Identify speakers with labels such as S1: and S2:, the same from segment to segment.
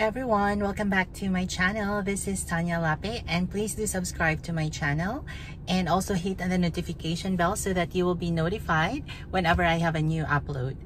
S1: everyone. Welcome back to my channel. This is Tanya Lape and please do subscribe to my channel and also hit the notification bell so that you will be notified whenever I have a new upload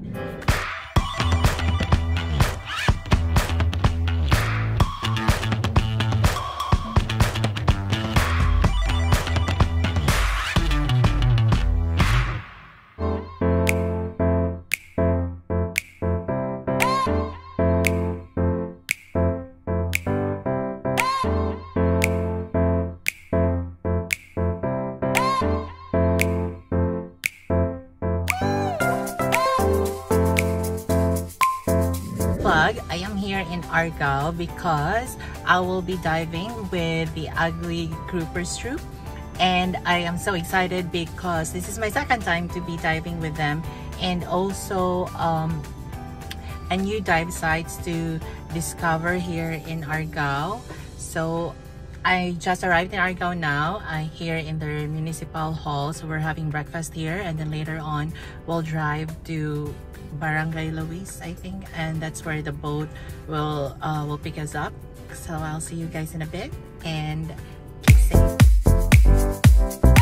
S1: in Argao because I will be diving with the Ugly Groupers Troop and I am so excited because this is my second time to be diving with them and also um, a new dive sites to discover here in Argao. So I just arrived in Argao now. I'm here in the municipal hall. So we're having breakfast here and then later on we'll drive to Barangay Luis, I think. And that's where the boat will, uh, will pick us up. So I'll see you guys in a bit and keep safe.